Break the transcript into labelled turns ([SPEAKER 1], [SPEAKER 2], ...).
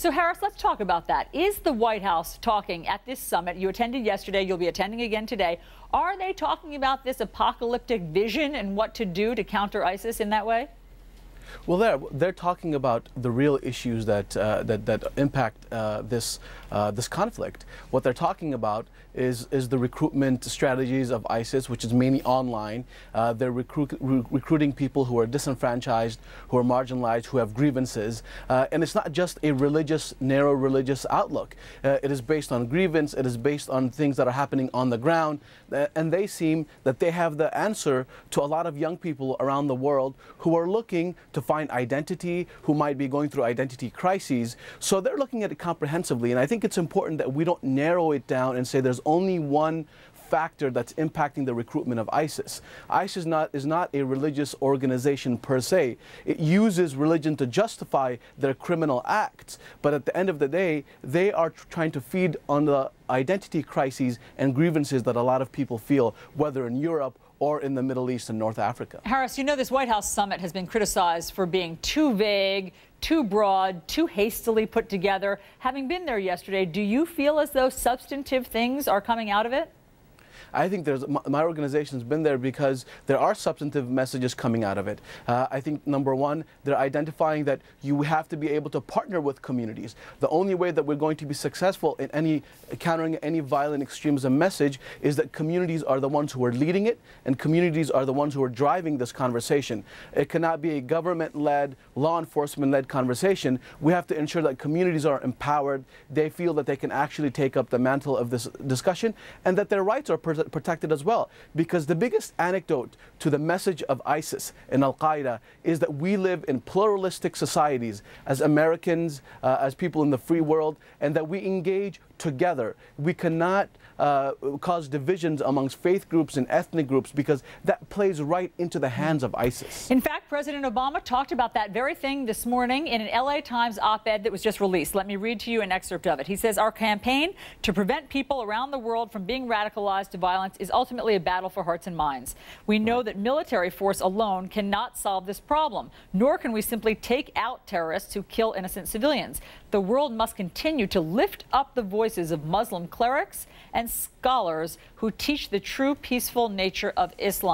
[SPEAKER 1] So, Haris, let's talk about that. Is the White House talking at this summit? You attended yesterday, you'll be attending again today. Are they talking about this apocalyptic vision and what to do to counter ISIS in that way?
[SPEAKER 2] Well, they're, they're talking about the real issues that, uh, that, that impact uh, this, uh, this conflict. What they're talking about is, is the recruitment strategies of ISIS, which is mainly online. Uh, they're re recruiting people who are disenfranchised, who are marginalized, who have grievances. Uh, and it's not just a religious, narrow religious outlook. Uh, it is based on grievance, it is based on things that are happening on the ground. and they seem that they have the answer to a lot of young people around the world who are looking to find identity, who might be going through identity crises. So they're looking at it comprehensively. And I think it's important that we don't narrow it down and say there's only one factor that's impacting the recruitment of ISIS. ISIS is not, is not a religious organization per se. It uses religion to justify their criminal acts, but at the end of the day, they are trying to feed on the identity crises and grievances that a lot of people feel, whether in Europe or in the Middle East and North Africa.
[SPEAKER 1] Haris, you know this White House summit has been criticized for being too vague, too broad, too hastily put together. Having been there yesterday, do you feel as though substantive things are coming out of it?
[SPEAKER 2] I think there's my organization's been there because there are substantive messages coming out of it. Uh, I think number one, they're identifying that you have to be able to partner with communities. The only way that we're going to be successful in any countering any violent extremism message is that communities are the ones who are leading it and communities are the ones who are driving this conversation. It cannot be a government-led, law enforcement-led conversation. We have to ensure that communities are empowered. They feel that they can actually take up the mantle of this discussion and that their rights are protected as well. Because the biggest anecdote to the message of ISIS and Al Qaeda is that we live in pluralistic societies as Americans, uh, as people in the free world, and that we engage together. We cannot uh, cause divisions amongst faith groups and ethnic groups because that plays right into the hands of ISIS.
[SPEAKER 1] In fact, President Obama talked about that very thing this morning in an LA Times op ed that was just released. Let me read to you an excerpt of it. He says, Our campaign to prevent people around the world from being radicalized violence is ultimately a battle for hearts and minds. We know that military force alone cannot solve this problem, nor can we simply take out terrorists who kill innocent civilians. The world must continue to lift up the voices of Muslim clerics and scholars who teach the true peaceful nature of Islam.